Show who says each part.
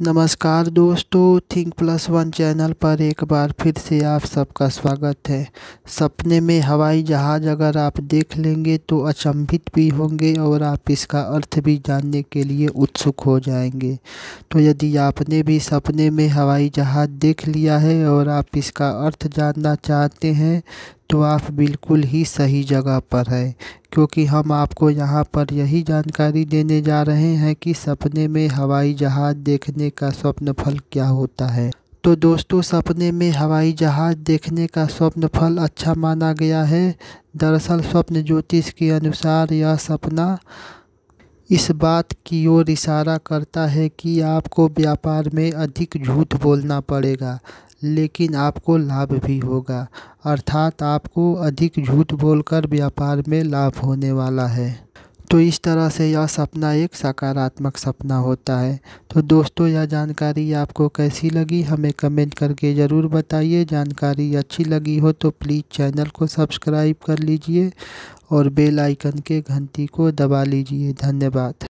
Speaker 1: नमस्कार दोस्तों think plus one channel पर एक बार फिर से आप सबका स्वागत है। सपने में हवाई जहाज़ अगर आप देख लेंगे तो अचंभित भी होंगे और आप इसका अर्थ भी जानने के लिए उत्सुक हो जाएँगे। तो यदि आपने भी सपने में हवाई जहाज़ देख लिया है और आप इसका अर्थ जानना चाहते हैं तो आप बिल्कुल ही सही जगह पर हैं, क्योंकि हम आपको यहाँ पर यही जानकारी देने जा रहे हैं कि सपने में हवाई जहाज़ देखने का स्वप्न फल क्या होता है। तो दोस्तों, सपने में हवाई जहाज़ देखने का स्वप्न फल अच्छा माना गया है। दरअसल, स्वप्न ज्योतिष के अनुसार यह सपना इस बात की ओर इशारा करता है कि आपको व्यापार में अधिक झूठ बोलना पड़ेगा। लेकिन आपको लाभ भी होगा। अर्थात आपको अधिक झूठ बोलकर व्यापार में लाभ होने वाला है। तो इस तरह से यह सपना एक सकारात्मक सपना होता है। तो दोस्तों, यह जानकारी आपको कैसी लगी? हमें कमेंट करके ज़रूर बताइए। जानकारी अच्छी लगी हो तो प्लीज़ चैनल को सब्सक्राइब कर लीजिए और बेल आइकन के घंटी को दबा लीजिए। धन्यवाद।